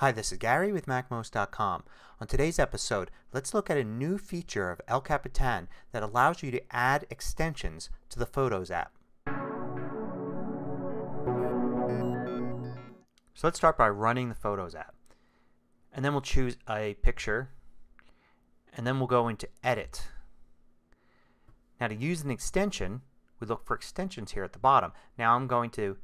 Hi, this is Gary with MacMost.com. On today's episode, let's look at a new feature of El Capitan that allows you to add extensions to the Photos app. So let's start by running the Photos app. And then we'll choose a picture. And then we'll go into Edit. Now to use an extension, we look for extensions here at the bottom. Now I'm going to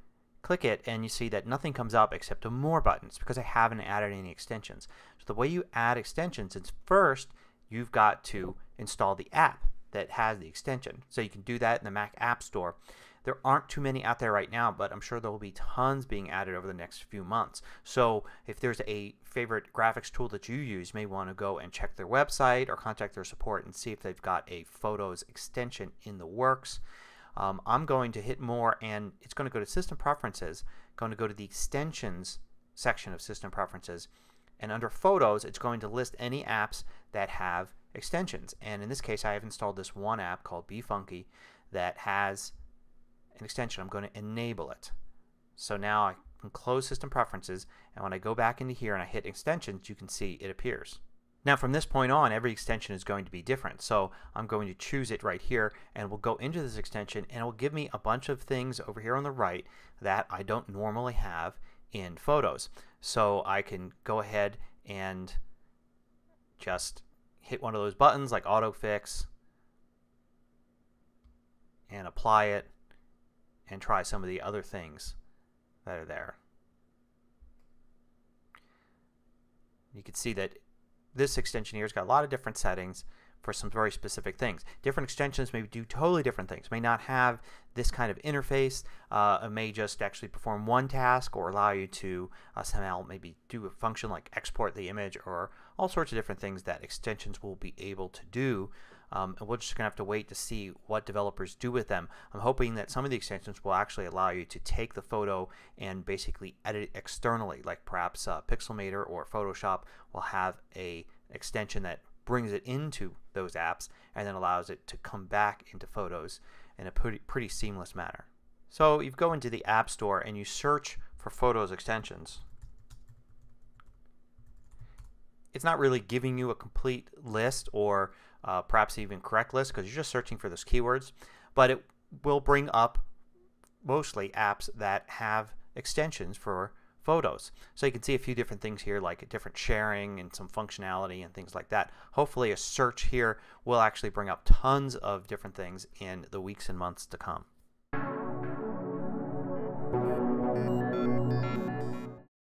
click it and you see that nothing comes up except a more buttons because I haven't added any extensions. So the way you add extensions is first you've got to install the app that has the extension. So you can do that in the Mac App Store. There aren't too many out there right now but I'm sure there will be tons being added over the next few months. So if there's a favorite graphics tool that you use you may want to go and check their website or contact their support and see if they've got a Photos extension in the works. Um, I'm going to hit more and it's going to go to System Preferences. going to go to the Extensions section of System Preferences and under Photos it's going to list any apps that have extensions. And in this case I have installed this one app called BeFunky that has an extension. I'm going to enable it. So now I can close System Preferences and when I go back into here and I hit Extensions you can see it appears. Now from this point on every extension is going to be different. So I'm going to choose it right here and we'll go into this extension and it will give me a bunch of things over here on the right that I don't normally have in Photos. So I can go ahead and just hit one of those buttons like autofix and apply it and try some of the other things that are there. You can see that this extension here has got a lot of different settings for some very specific things. Different extensions may do totally different things. May not have this kind of interface. Uh, it may just actually perform one task or allow you to uh, somehow maybe do a function like export the image or all sorts of different things that extensions will be able to do. Um, and we're just going to have to wait to see what developers do with them. I'm hoping that some of the extensions will actually allow you to take the photo and basically edit it externally like perhaps uh, Pixelmator or Photoshop will have a extension that brings it into those apps and then allows it to come back into Photos in a pretty, pretty seamless manner. So you go into the App Store and you search for Photos extensions it's not really giving you a complete list or uh, perhaps even correct list because you're just searching for those keywords. But it will bring up mostly apps that have extensions for photos. So you can see a few different things here like different sharing and some functionality and things like that. Hopefully a search here will actually bring up tons of different things in the weeks and months to come.